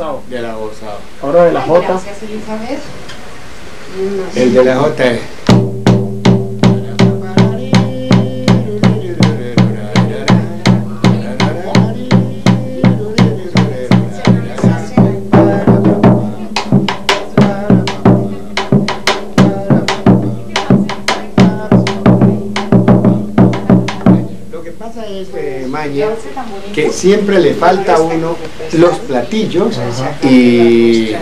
abosado. De la gozada. Ahora de la J. Gracias, Elizabeth. El de la J es. Pasa es, eh, Maña, que siempre le falta a uno los platillos y,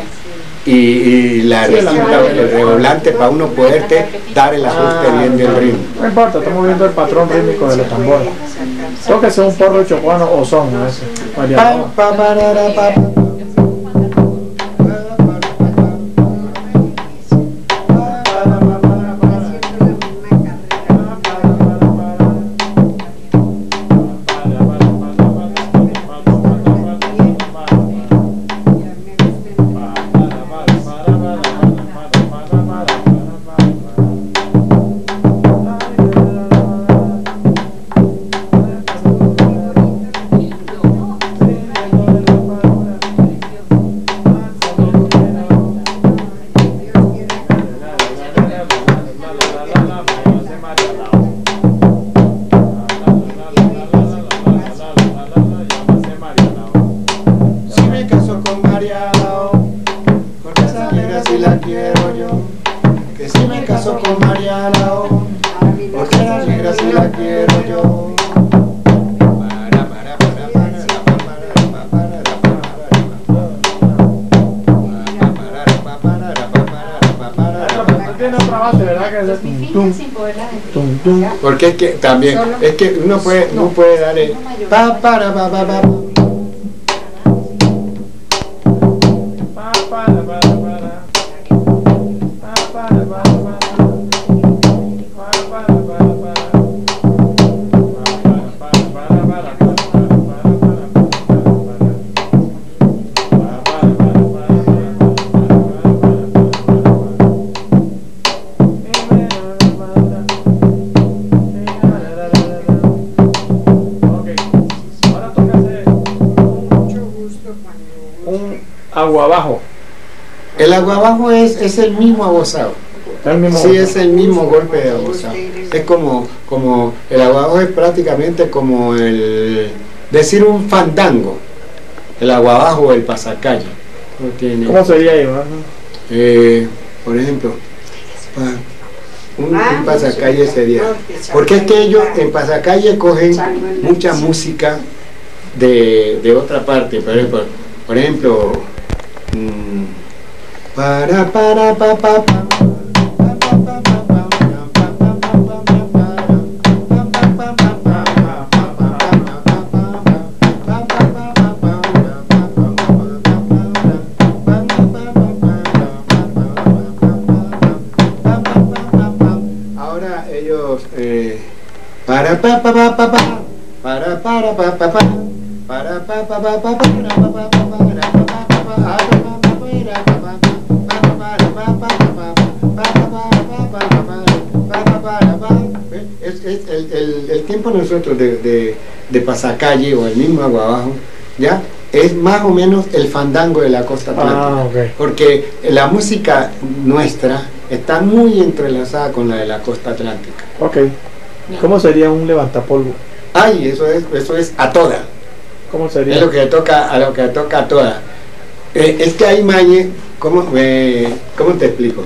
y, y la melodía. el redoblante para uno poderte dar el ajuste bien del ritmo. No importa, estamos viendo el patrón rítmico de los tambores. Tengo que ser un porro chocuano o son, ese, Tiene otra base, ¿verdad? Que es de tum, tum, Difícil sin poderla tum, tum. Porque es que también, es que uno puede, uno puede dar el pa, para, pa, pa, pa. Pa, El agua abajo es, es el mismo abosado. Es el mismo Sí, es el mismo golpe de abosado. Es como, como el agua abajo es prácticamente como el decir un fandango. El agua abajo o el pasacalle. No tiene- ¿Cómo sería ahí? Eh, por ejemplo, un pasacalle sería. Porque es que ellos en pasacalle cogen mucha música de, de otra parte. Por ejemplo, por ejemplo mm, para para pa pa pa. Ahora ellos eh, para pa pa pa pa pa el, el, tiempo nosotros de, de, de pasacalle o el mismo agua abajo ya es más o menos el fandango de la costa atlántica Ah, ok. porque la música nuestra está muy entrelazada con la de la costa atlántica. Ok. ¿Cómo sería un levantapolvo? Ay, eso es, eso es a toda. ¿Cómo Es sería? lo que toca, a lo que toca a toda. Eh, es que hay mañe, ¿cómo, eh, ¿cómo te explico?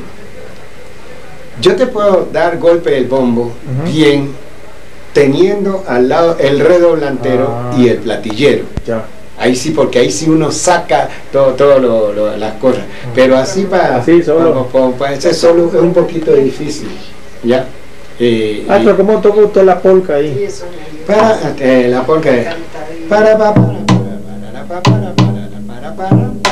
Yo te puedo dar golpe del bombo bien, teniendo al lado el redoblantero Ah. y el platillero. Ya. Ahí sí, porque ahí sí uno saca todo, todo lo, lo- las cosas. Pero así para... Así, solo. Para, para ese solo es un poquito difícil. ¿Ya? Eh, Ah, y- pero ¿cómo toca usted la polca ahí? para eh, la polka es... Para, pa, para, para, para, para, para, para, para, para,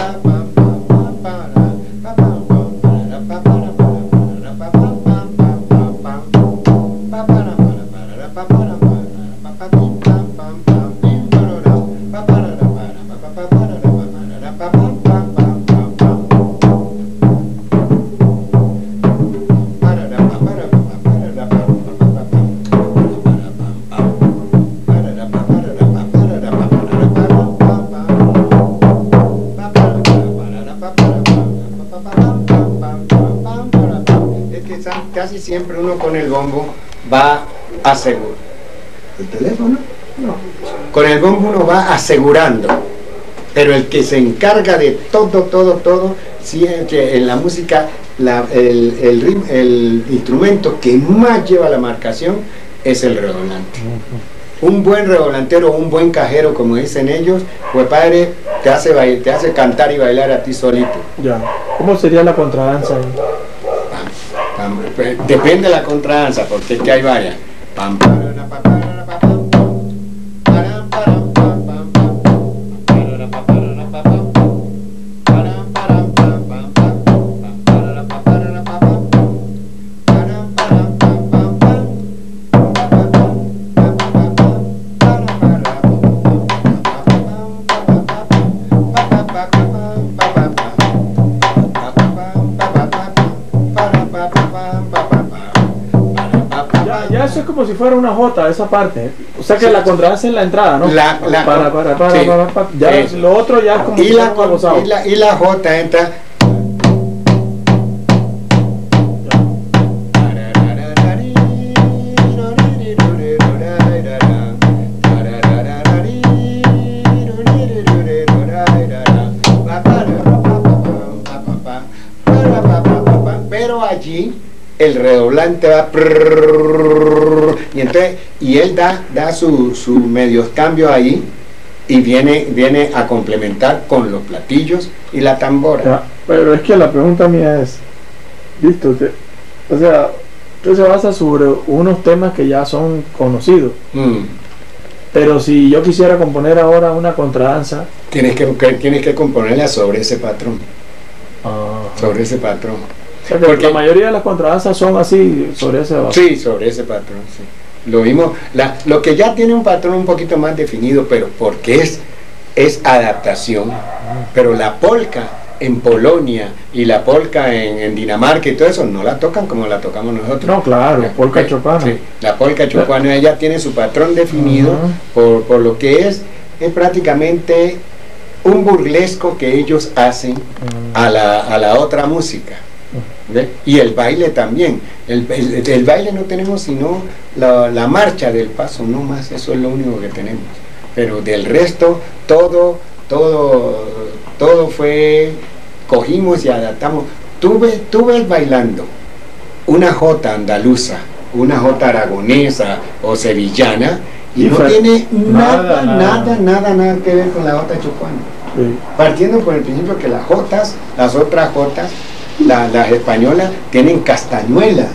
Es que casi siempre uno con el bombo va a seguro. ¿El teléfono? No. Con el bombo uno va asegurando. Pero el que se encarga de todo, todo, todo, sí es que en la música la- el, el ritmo- el instrumento que más lleva la marcación es el redoblante. Un buen redoblantero, un buen cajero, como dicen ellos, pues padre, te hace, bail- te hace cantar y bailar a ti solito. Ya. ¿Cómo sería la contradanza ahí? Pam, pe- Depende de la contradanza, porque es que hay varias. Pam, como si fuera una J, esa parte. O sea que la contradanza es la entrada, ¿no? La- la- para, para, para, sí. para, para. Ya Eso. lo otro ya es como Y si la, fuera y, la, y la J entra. Pero allí el redoblante va y entonces y él da da su, su medios cambio ahí y viene viene a complementar con los platillos y la tambora. Ya, pero es que la pregunta mía es, listo, usted, o sea, usted se basa sobre unos temas que ya son conocidos, Mm. pero si yo quisiera componer ahora una contradanza, Tienes que, tienes que componerla sobre ese patrón, sobre ese patrón. o sea que porque- la mayoría de las contradanzas son así, sobre ese base. Sí, sobre ese patrón, sí. Lo mismo, la- lo que ya tiene un patrón un poquito más definido, pero porque es, es adaptación. Pero la polka en Polonia y la polka en, en Dinamarca y todo eso no la tocan como la tocamos nosotros. No, claro, La- polka eh, chopana. sí, la polka chopana ella tiene su patrón definido por, por lo que es, es prácticamente un burlesco que ellos hacen a la, a la otra música. ¿Ve? Y el baile también. El, el- el baile no tenemos sino la, la marcha del paso, no más, eso es lo único que tenemos. Pero del resto, todo, todo, todo fue, cogimos y adaptamos. Tú ves bailando una jota andaluza, una jota aragonesa o sevillana, y no Difer- tiene nada, nada, nada. nada, nada, nada que ver con la jota chocuana. Sí. Partiendo por el principio que las jotas, las otras jotas, la- las españolas tienen castañuela,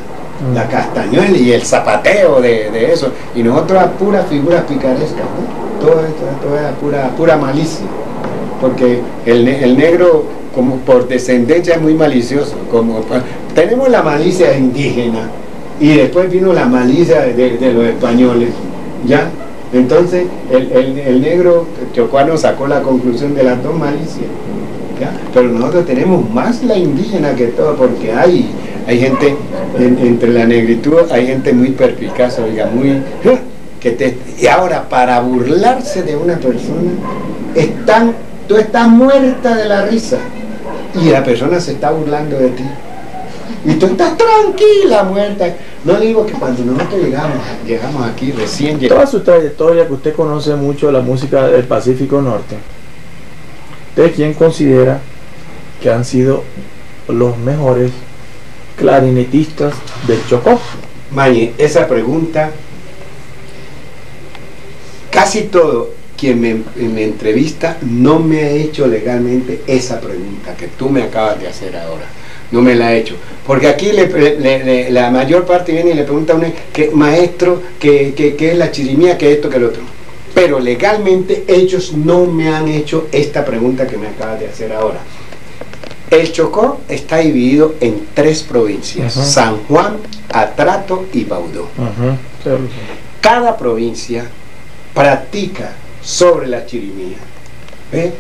Mm. la castañuela y el zapateo de, de eso, y nosotros a puras figuras picarescas, ¿no? todo esto, esto era pura, pura malicia, porque el, el negro como por descendencia es muy malicioso, como tenemos la malicia indígena y después vino la malicia de, de los españoles, ¿ya? Entonces el, el- el negro chocuano sacó la conclusión de las dos malicias, Pero nosotros tenemos más la indígena que todo, porque hay, hay gente, en- entre la negritud hay gente muy perspicaz, oiga, muy... Que te, y ahora, para burlarse de una persona, están, tú estás muerta de la risa y la persona se está burlando de ti. Y tú estás tranquila, muerta. No digo que cuando nosotros llegamos, llegamos aquí, recién Toda llegamos. su trayectoria, que usted conoce mucho la música del Pacífico Norte, ¿usted quién considera que han sido los mejores clarinetistas del Chocó? Maye, esa pregunta casi todo quien me, entrevista no me ha hecho legalmente esa pregunta que tú me acabas de hacer ahora. No me la ha hecho. Porque aquí le- la mayor parte viene y le pregunta a uno, que, maestro, ¿qué que, que es la chirimía, que esto, que lo otro? Pero legalmente ellos no me han hecho esta pregunta que me acabas de hacer ahora. El Chocó está dividido en tres provincias. San Juan, Atrato y Baudó. Cada provincia practica sobre la chirimía, ¿ve?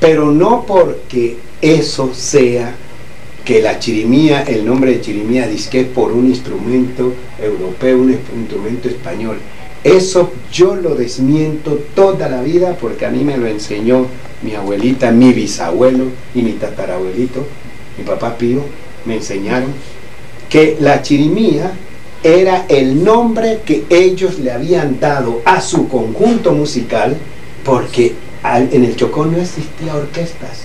pero no porque eso sea que la chirimía, el nombre de chirimía, dice que es por un instrumento europeo, un instrumento español. Eso yo lo desmiento toda la vida porque a mí me lo enseñó mi abuelita, mi bisabuelo y mi tatarabuelito, mi papá Pío, me enseñaron que la chirimía era el nombre que ellos le habían dado a su conjunto musical porque en el Chocó no existía orquestas.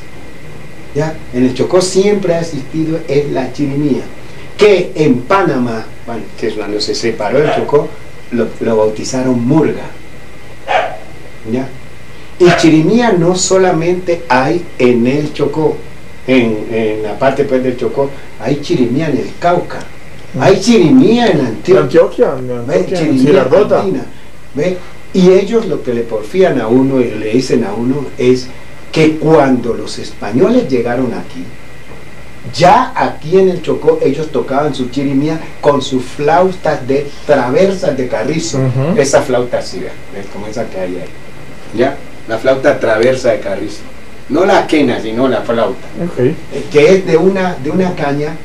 ¿ya? En el Chocó siempre ha existido es la chirimía, que en Panamá, bueno, que cuando se separó el Chocó, lo, lo bautizaron Murga. ¿ya? Y chirimía no solamente hay en el Chocó, en, en la parte pues, del Chocó, hay chirimía en el Cauca, hay chirimía en Antioquia. Antioquia. Antioquia, en. Y ellos lo que le porfían a uno y le dicen a uno es que cuando los españoles llegaron aquí, ya aquí en el Chocó ellos tocaban su chirimía con sus flautas de traversas de carrizo. Esa flauta así. ¿Ves? como esa que hay ahí. ¿Ya? La flauta traversa de carrizo. No la quena, sino la flauta eh, que es de una, de una caña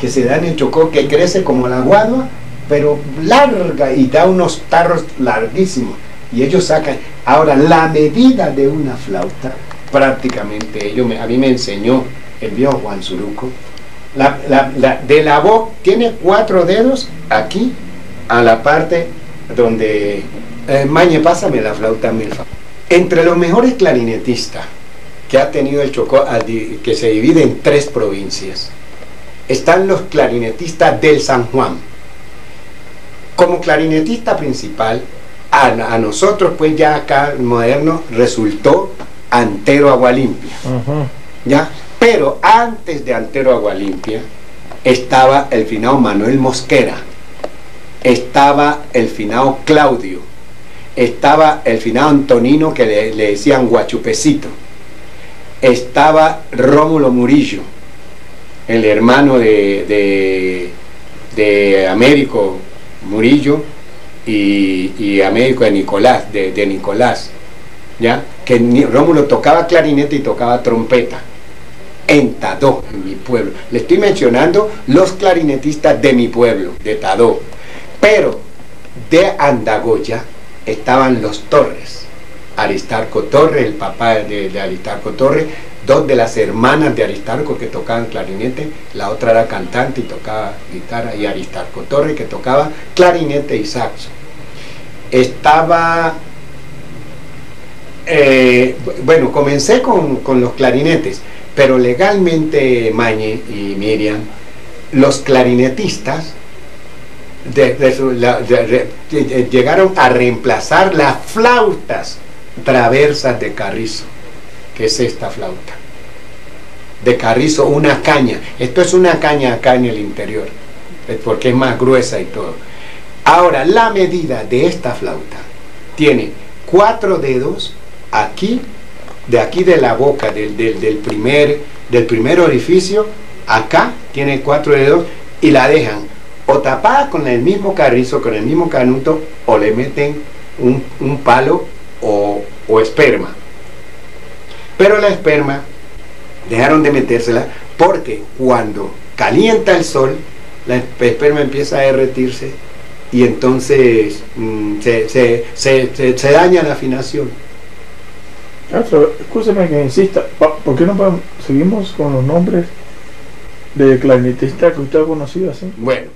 que se da en el Chocó, que crece como la guadua, pero larga y da unos tarros larguísimos. Y ellos sacan. Ahora, la medida de una flauta, prácticamente, ellos me- a mí me enseñó el viejo Juan Zuruco. La, la- la- de la voz tiene cuatro dedos aquí, a la parte donde. Eh, Mañe, pásame la flauta, Milfa. Entre los mejores clarinetistas que ha tenido el Chocó, que se divide en tres provincias, están los clarinetistas del San Juan. Como clarinetista principal, a, a nosotros, pues ya acá el moderno, resultó Antero Agualimpia. Ajá. ¿ya? Pero antes de Antero Agualimpia estaba el finado Manuel Mosquera, estaba el finado Claudio, estaba el finado Antonino que le, decían Guachupecito, estaba Rómulo Murillo, el hermano de, de, Américo Murillo y, Américo de Nicolás, de, de Nicolás, ¿ya? que Rómulo tocaba clarinete y tocaba trompeta en Tadó, en mi pueblo. Le estoy mencionando los clarinetistas de mi pueblo, de Tadó. Pero de Andagoya estaban los Torres. Aristarco Torres, el papá de, Aristarco Torres, dos de las hermanas de Aristarco que tocaban clarinete, la otra era cantante y tocaba guitarra, y Aristarco Torres que tocaba clarinete y saxo. Estaba eh, bueno, comencé con, con los clarinetes, pero legalmente Mañe y Miriam, los clarinetistas llegaron a reemplazar las flautas traversas de carrizo, que es esta flauta. De carrizo, una caña. Esto es una caña acá en el interior, porque es más gruesa y todo. Ahora, la medida de esta flauta tiene cuatro dedos aquí, de aquí de la boca del, del- primer, del primer orificio, acá tiene cuatro dedos y la dejan o tapada con el mismo carrizo, con el mismo canuto, o le meten un, un palo o, o esperma. Pero la esperma dejaron de metérsela porque cuando calienta el sol, la esperma empieza a derretirse y entonces mm, se- se- se- se daña la afinación. Maestro, escúcheme que insista. ¿Por qué no seguimos con los nombres de clarinetistas que usted ha conocido así? Bueno,